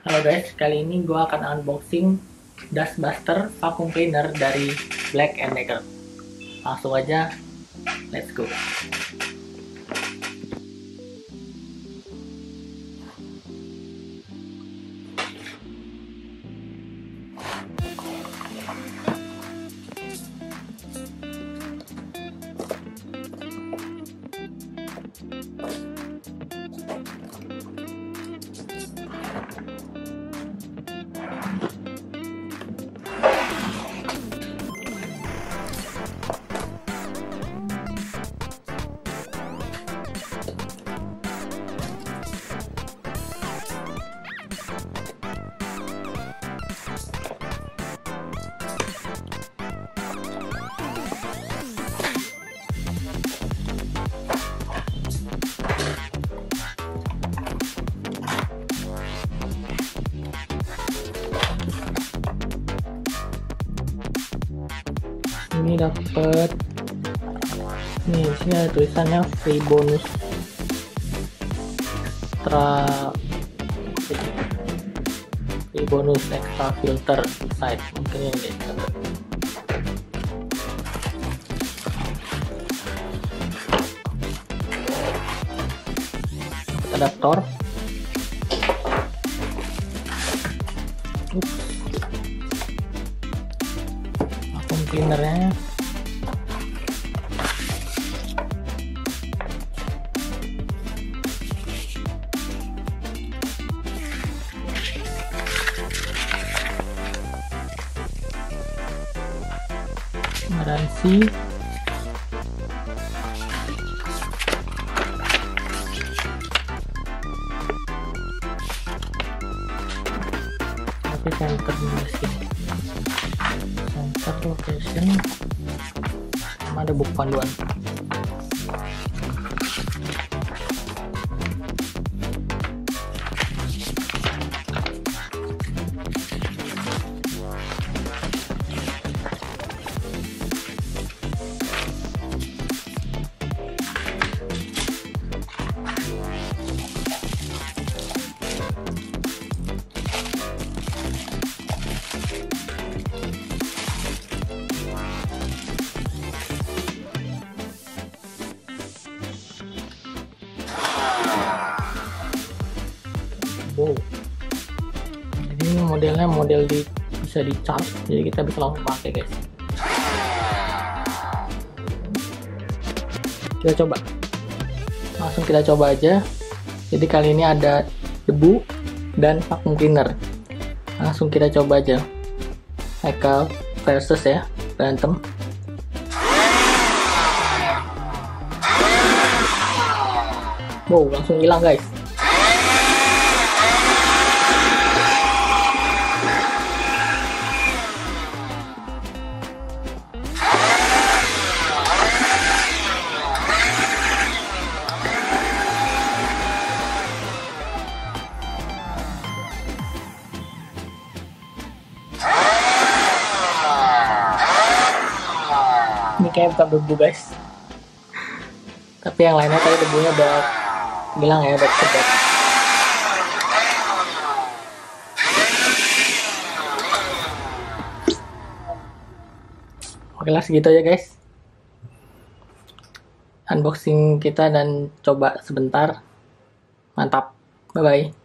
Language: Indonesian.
Halo guys, kali ini gue akan unboxing Dustbuster vacuum cleaner dari Black Decker. Langsung aja, let's go. Ini dapat nih sini ada tulisannya free bonus. Extra free bonus extra filter site mungkin ini adaptor. Cleanernya. Garansi. Tapi center sih center location. Sama ada buku panduan wow. Jadi ini modelnya model di bisa di charge jadi kita bisa langsung pakai guys. Kita coba. Langsung kita coba aja. Jadi kali ini ada debu dan vacuum cleaner. Langsung kita coba aja. Michael versus ya berantem. Wow langsung hilang guys ini kayak bukan debu guys. Tapi yang lainnya kayak debunya udah bilang ya udah cepat. Oke lah segitu aja guys. Unboxing kita dan coba sebentar. Mantap. Bye bye